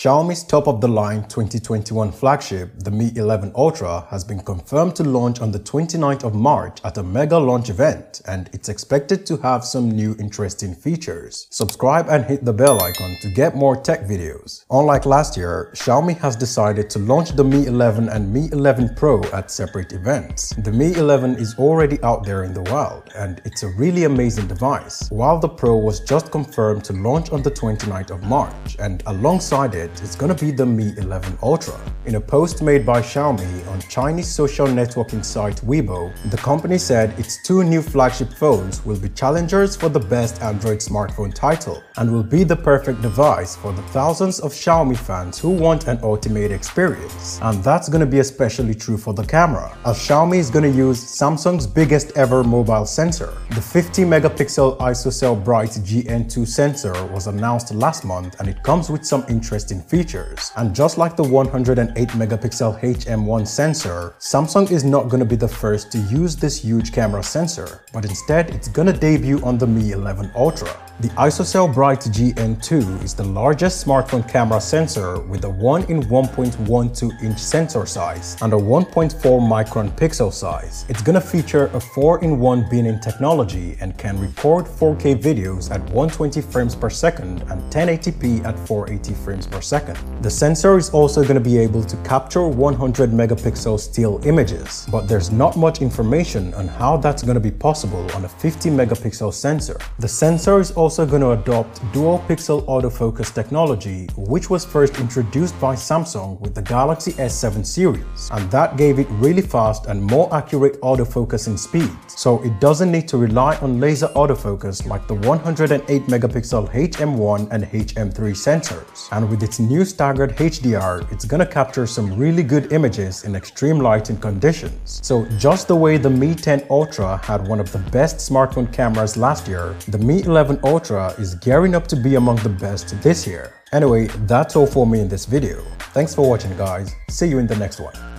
Xiaomi's top-of-the-line 2021 flagship, the Mi 11 Ultra, has been confirmed to launch on the 29th of March at a mega launch event, and it's expected to have some new interesting features. Subscribe and hit the bell icon to get more tech videos. Unlike last year, Xiaomi has decided to launch the Mi 11 and Mi 11 Pro at separate events. The Mi 11 is already out there in the wild, and it's a really amazing device, while the Pro was just confirmed to launch on the 29th of March, and alongside it, it, it's gonna be the Mi 11 Ultra. In a post made by Xiaomi on Chinese social networking site Weibo, the company said its two new flagship phones will be challengers for the best Android smartphone title and will be the perfect device for the thousands of Xiaomi fans who want an ultimate experience. And that's gonna be especially true for the camera, as Xiaomi is gonna use Samsung's biggest ever mobile sensor. The 50 megapixel ISOCELL Bright GN2 sensor was announced last month and it comes with some interesting interesting features. And just like the 108 megapixel HM1 sensor, Samsung is not going to be the first to use this huge camera sensor, but instead it's going to debut on the Mi 11 Ultra. The ISOCELL Bright GN2 is the largest smartphone camera sensor with a 1 in 1.12 inch sensor size and a 1.4 micron pixel size. It's gonna feature a 4 in 1 binning technology and can record 4K videos at 120 frames per second and 1080p at 480 frames per second. The sensor is also gonna be able to capture 100 megapixel still images, but there's not much information on how that's gonna be possible on a 50 megapixel sensor. The sensor is also also going to adopt dual pixel autofocus technology, which was first introduced by Samsung with the Galaxy S7 series, and that gave it really fast and more accurate autofocusing speed. So it doesn't need to rely on laser autofocus like the 108 megapixel HM1 and HM3 sensors. And with its new staggered HDR, it's gonna capture some really good images in extreme lighting conditions. So just the way the Mi 10 Ultra had one of the best smartphone cameras last year, the Mi 11 Ultra is gearing up to be among the best this year. Anyway, that's all for me in this video. Thanks for watching guys, see you in the next one.